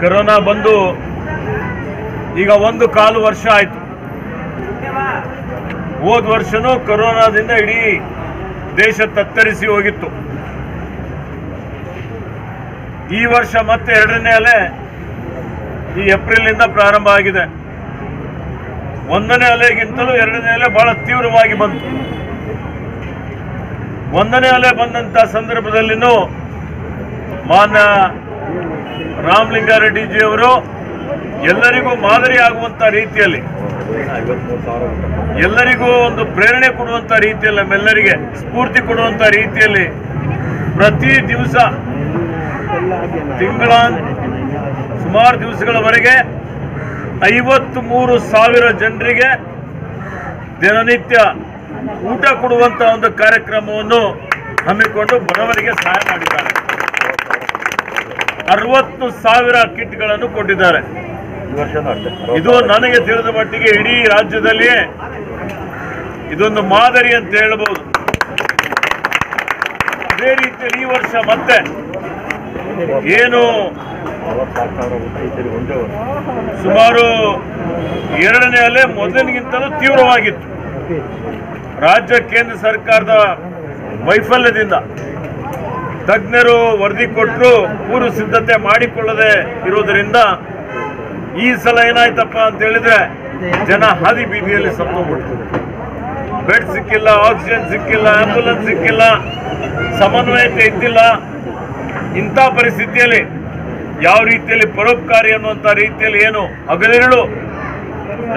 Corona ಬಂದು ಈಗ ಒಂದು ಕಾಲು ವರ್ಷ ಆಯಿತು. ಹೋದ ವರ್ಷನೂ ಕರೋನಾದಿಂದ ಇಡೀ ದೇಶ ತತ್ತರಿಸಿ ಹೋಗಿತ್ತು. ಈ ವರ್ಷ ಮತ್ತೆ ಎರಡನೇ ಅಲೆ ಈ ಏಪ್ರಿಲ್ನಿಂದ ಪ್ರಾರಂಭ ಆಗಿದೆ. ಒಂದನೇ ಅಲೆಗಿಂತಲೂ ಎರಡನೇ ಅಲೆ ಬಹಳ ತೀವ್ರವಾಗಿ ಬಂತು. ಒಂದನೇ ಅಲೆ ಬಂದಂತ ಸಂದರ್ಭದಲ್ಲಿನೂ ಮಾನ್ಯ ರಾಮಲಿಂಗಾರೆಡ್ಡಿಜಿ ಅವರು ಎಲ್ಲರಿಗೂ ಮಾದರಿ ಆಗುವಂತ ರೀತಿಯಲ್ಲಿ, ಎಲ್ಲರಿಗೂ ಒಂದು ಪ್ರೇರಣೆ ಕೊಡುವಂತ ರೀತಿಯಲ್ಲಿ, ನಮ್ಮೆಲ್ಲರಿಗೆ ಸ್ಫೂರ್ತಿ ಕೊಡುವಂತ ರೀತಿಯಲ್ಲಿ ಪ್ರತಿ ದಿವಸ ತಿಂಗಳ ಸುಮಾರು ದಿವಸಗಳವರೆಗೆ ಐವತ್ತು ಮೂರು ಸಾವಿರ ಜನರಿಗೆ ದಿನನಿತ್ಯ ಊಟ ಕೊಡುವಂತ ಒಂದು ಕಾರ್ಯಕ್ರಮವನ್ನು ಹಮ್ಮಿಕೊಂಡು ಬಡವರಿಗೆ ಸಹಾಯ ಮಾಡಿದ್ದಾರೆ. ಅರವತ್ತು ಸಾವಿರ ಕಿಟ್ಗಳನ್ನು ಕೊಟ್ಟಿದ್ದಾರೆ. ಇದು ನನಗೆ ತಿಳಿದ ಮಟ್ಟಿಗೆ ಇಡೀ ರಾಜ್ಯದಲ್ಲಿಯೇ ಇದೊಂದು ಮಾದರಿ ಅಂತ ಹೇಳಬಹುದು ಅದೇ ರೀತಿಯಲ್ಲಿ ಈ ವರ್ಷ ಮತ್ತೆ ಏನು ಸುಮಾರು ಎರಡನೇ ಅಲೆ ಮೊದಲಿಗಿಂತಲೂ ತೀವ್ರವಾಗಿತ್ತು. ರಾಜ್ಯ ಕೇಂದ್ರ ಸರ್ಕಾರದ ವೈಫಲ್ಯದಿಂದ ತಜ್ಞರು ವರದಿ ಕೊಟ್ಟರು ಪೂರ್ವ ಸಿದ್ಧತೆ ಮಾಡಿಕೊಳ್ಳದೆ ಇರೋದರಿಂದ ಈ ಸಲ ಏನಾಯ್ತಪ್ಪ ಅಂತ ಹೇಳಿದ್ರೆ ಜನ ಹಾದಿ ಬೀದಿಯಲ್ಲಿ ಸತ್ತೋಗ್ಬಿಟ್ರು ಬೆಡ್ ಸಿಕ್ಕಿಲ್ಲ, ಆಕ್ಸಿಜನ್ ಸಿಕ್ಕಿಲ್ಲ, ಆಂಬುಲೆನ್ಸ್ ಸಿಕ್ಕಿಲ್ಲ, ಸಮನ್ವಯತೆ ಇದ್ದಿಲ್ಲ. ಇಂಥ ಪರಿಸ್ಥಿತಿಯಲ್ಲಿ ಯಾವ ರೀತಿಯಲ್ಲಿ ಪರೋಪಕಾರಿ ಅನ್ನುವಂಥ ರೀತಿಯಲ್ಲಿ ಏನು ಹಗಲಿರುಳು?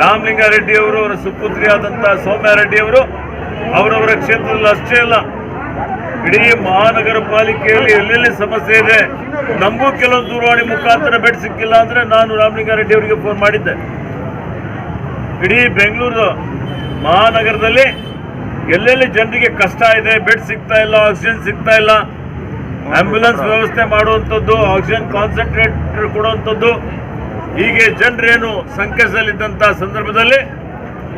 ರಾಮಲಿಂಗಾರೆಡ್ಡಿಯವರು ಅವರ ಸುಪುತ್ರಿಯಾದಂಥ ಸೌಮ್ಯಾರೆಡ್ಡಿಯವರು ಸೌಮ್ಯಾರೆಡ್ಡಿ ಅವರು, ಅವರವರ ಕ್ಷೇತ್ರದಲ್ಲಿ ಅಷ್ಟೇ ಅಲ್ಲ ಇಡೀ ಮಹಾನಗರ ಪಾಲಿಕೆಯಲ್ಲಿ ಎಲ್ಲೆಲ್ಲಿ ಸಮಸ್ಯೆ ಇದೆ, ನಮಗೂ ಕೆಲವೊಂದು ದೂರವಾಣಿ ಮುಖಾಂತರ ಬೆಡ್ ಸಿಕ್ಕಿಲ್ಲ ಅಂದ್ರೆ ನಾನು ರಾಮಲಿಂಗಾರೆಡ್ಡಿ ಅವರಿಗೆ ಫೋನ್ ಮಾಡಿದ್ದೆ. ಇಡೀ ಬೆಂಗಳೂರು ಮಹಾನಗರದಲ್ಲಿ ಎಲ್ಲೆಲ್ಲಿ ಜನರಿಗೆ ಕಷ್ಟ ಇದೆ, ಬೆಡ್ ಸಿಗ್ತಾ ಇಲ್ಲ ಆಕ್ಸಿಜನ್ ಸಿಗ್ತಾ ಇಲ್ಲ ಆಂಬ್ಯುಲೆನ್ಸ್ ವ್ಯವಸ್ಥೆ ಮಾಡುವಂಥದ್ದು ಆಕ್ಸಿಜನ್ ಕಾನ್ಸಂಟ್ರೇಟರ್ ಕೊಡುವಂಥದ್ದು, ಹೀಗೆ ಜನರೇನು ಸಂಕಷ್ಟದಲ್ಲಿದ್ದಂಥ ಸಂದರ್ಭದಲ್ಲಿ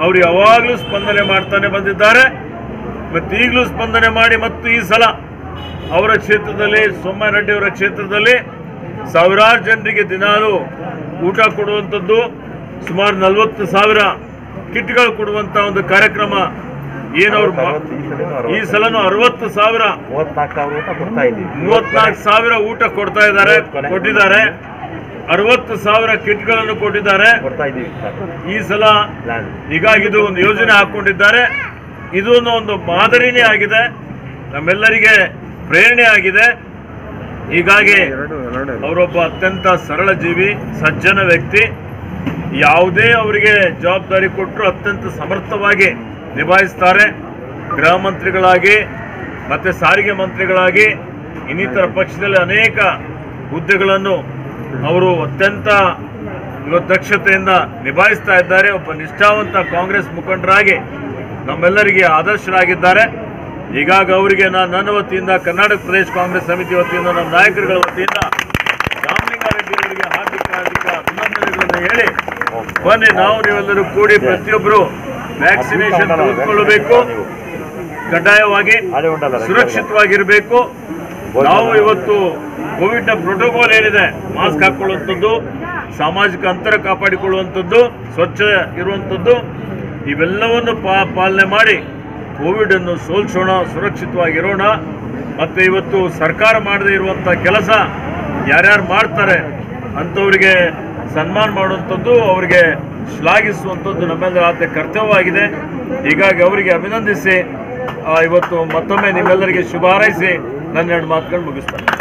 ಅವರು ಯಾವಾಗಲೂ ಸ್ಪಂದನೆ ಮಾಡ್ತಾನೆ ಬಂದಿದ್ದಾರೆ. ಮತ್ತು ಈಗಲೂ ಸ್ಪಂದನೆ ಮಾಡಿ ಮತ್ತು ಈ ಸಲ ಅವರ ಕ್ಷೇತ್ರದಲ್ಲಿ ಅವರ ಕ್ಷೇತ್ರದಲ್ಲಿ ಸಾವಿರಾರು ಜನರಿಗೆ ದಿನಾಲೂ ಊಟ ಕೊಡುವಂಥದ್ದು ಸುಮಾರು ನಲವತ್ತು ಸಾವಿರ ಕಿಟ್ಗಳು ಕೊಡುವಂಥ ಒಂದು ಕಾರ್ಯಕ್ರಮ ಏನವ್ರು ಈ ಸಲನು ಅರವತ್ತು. ಸಾವಿರ ಮೂವತ್ನಾಲ್ಕು ಸಾವಿರ ಊಟ ಕೊಡ್ತಾ ಇದ್ದಾರೆ ಕೊಟ್ಟಿದ್ದಾರೆ. ಅರವತ್ತು ಸಾವಿರ ಕಿಟ್ಗಳನ್ನು ಕೊಟ್ಟಿದ್ದಾರೆ. ಈ ಸಲ ಈಗ ಹೀಗಾಗಿ ಇದು ಒಂದು ಯೋಜನೆ ಹಾಕೊಂಡಿದ್ದಾರೆ. ಇದು ಒಂದು ಮಾದರಿನೇ ಆಗಿದೆ. ನಮ್ಮೆಲ್ಲರಿಗೆ ಪ್ರೇರಣೆ ಆಗಿದೆ. ಹೀಗಾಗಿ ಅವರೊಬ್ಬ ಅತ್ಯಂತ ಸರಳ ಜೀವಿ ಸಜ್ಜನ ವ್ಯಕ್ತಿ. ಯಾವುದೇ ಅವರಿಗೆ ಜವಾಬ್ದಾರಿ ಕೊಟ್ಟರು ಅತ್ಯಂತ ಸಮರ್ಥವಾಗಿ ನಿಭಾಯಿಸ್ತಾರೆ. ಗೃಹ ಮಂತ್ರಿಗಳಾಗಿ, ಮತ್ತೆ ಸಾರಿಗೆ ಮಂತ್ರಿಗಳಾಗಿ, ಇನ್ನಿತರ ಪಕ್ಷದಲ್ಲಿ ಅನೇಕ ಹುದ್ದೆಗಳನ್ನು ಅವರು ಅತ್ಯಂತ ದಕ್ಷತೆಯಿಂದ ನಿಭಾಯಿಸ್ತಾ ಇದ್ದಾರೆ. ಒಬ್ಬ ನಿಷ್ಠಾವಂತ ಕಾಂಗ್ರೆಸ್ ಮುಖಂಡರಾಗಿ ನಮ್ಮೆಲ್ಲರಿಗೆ ಆದರ್ಶರಾಗಿದ್ದಾರೆ. ಹೀಗಾಗಿ ಅವರಿಗೆ ನಾನು ನನ್ನ ವತಿಯಿಂದ ಕರ್ನಾಟಕ ಪ್ರದೇಶ ಕಾಂಗ್ರೆಸ್ ಸಮಿತಿ ವತಿಯಿಂದ ನಮ್ಮ ನಾಯಕರುಗಳ ವತಿಯಿಂದ ರಾಮಲಿಂಗಾರೆಡ್ಡಿ ಅವರಿಗೆ ಹಾರ್ದಿಕ ಹಾರ್ದಿಕ ಅಭಿನಂದನೆಗಳನ್ನು ಹೇಳಿ ಬನ್ನಿ. ನಾವು ನೀವೆಲ್ಲರೂ ಕೂಡಿ ಪ್ರತಿಯೊಬ್ಬರು ವ್ಯಾಕ್ಸಿನೇಷನ್ ತೆಗೆದುಕೊಳ್ಳಬೇಕು ಕಡ್ಡಾಯವಾಗಿ ಸುರಕ್ಷಿತವಾಗಿರಬೇಕು. ನಾವು ಇವತ್ತು ಕೋವಿಡ್ನ ನ ಪ್ರೋಟೋಕಾಲ್ ಏನಿದೆ ಮಾಸ್ಕ್ ಹಾಕೊಳ್ಳುವಂಥದ್ದು ಸಾಮಾಜಿಕ ಅಂತರ ಕಾಪಾಡಿಕೊಳ್ಳುವಂಥದ್ದು ಸ್ವಚ್ಛ ಇರುವಂಥದ್ದು ಇವೆಲ್ಲವನ್ನು ಪಾ, ಪಾಲನೆ ಮಾಡಿ ಕೋವಿಡ್ ಅನ್ನು ಸೋಲ್ಸೋಣ, ಸುರಕ್ಷಿತವಾಗಿರೋಣ. ಮತ್ತೆ ಇವತ್ತು ಸರ್ಕಾರ ಮಾಡದೇ ಇರುವಂಥ ಕೆಲಸ ಯಾರ್ಯಾರು ಮಾಡ್ತಾರೆ ಅಂಥವ್ರಿಗೆ ಸನ್ಮಾನ ಮಾಡುವಂಥದ್ದು ಅವರಿಗೆ ಶ್ಲಾಘಿಸುವಂಥದ್ದು ನಮ್ಮೆಲ್ಲರ ಆದ್ಯ ಕರ್ತವ್ಯವಾಗಿದೆ. ಹೀಗಾಗಿ ಅವರಿಗೆ ಅಭಿನಂದಿಸಿ ಇವತ್ತು ಮತ್ತೊಮ್ಮೆ ನಿಮ್ಮೆಲ್ಲರಿಗೆ ಶುಭ ಹಾರೈಸಿ ನನ್ನ ಎರಡು ಮಾತುಗಳು ಮುಗಿಸ್ತೇನೆ.